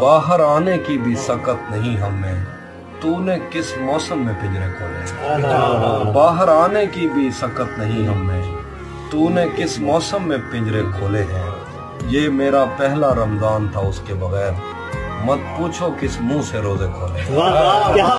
बाहर आने की भी सकत नहीं हमें। तूने किस मौसम में पिंजरे खोले? बाहर आने की भी सकत नहीं हमें। तूने किस मौसम में पिंजरे खोले हैं? ये मेरा पहला रमज़ान था उसके बगैर। मत पूछो किस मुँह से रोज़े खोले।